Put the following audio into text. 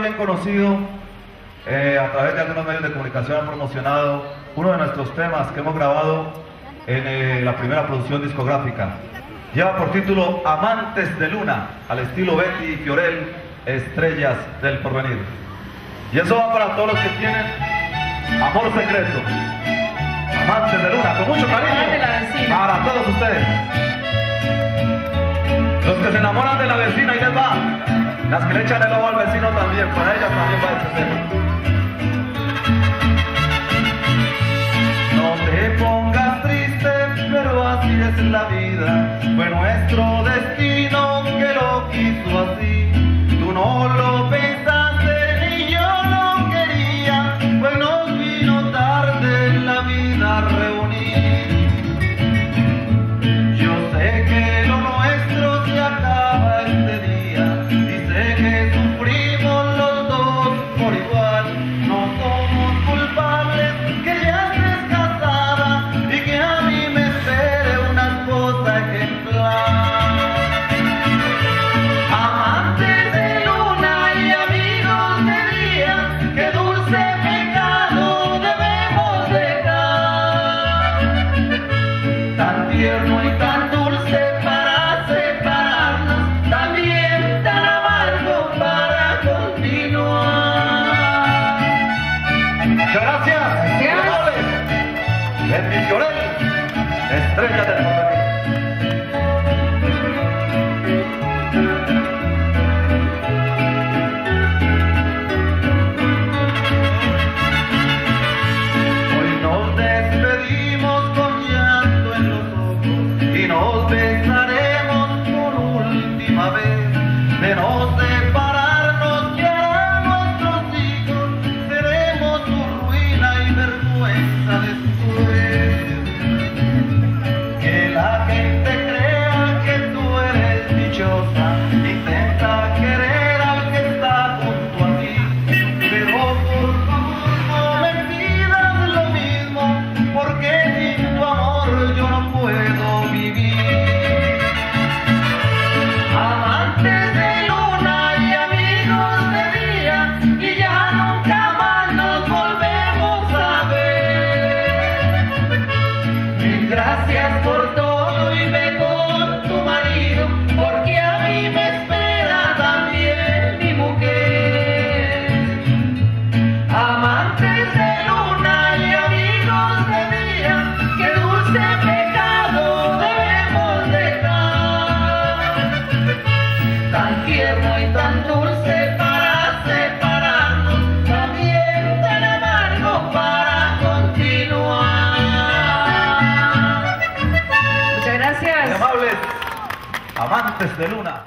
bien conocido, eh, a través de algunos medios de comunicación han promocionado uno de nuestros temas que hemos grabado en eh, la primera producción discográfica. Lleva por título Amantes de Luna, al estilo Betty y Fiorel, Estrellas del Porvenir. Y eso va para todos los que tienen amor secreto. Amantes de Luna, con mucho cariño. Para todos ustedes. Las que le echan el ojo al vecino también, para ellas también va ese tema. No te pongas triste, pero así es la vida. Fue vergüenza después. Que la gente crea que tú eres dichosa, intenta querer al que está junto a ti, pero por favor no me pidas lo mismo, porque sin tu amor yo no puedo por amantes de luna.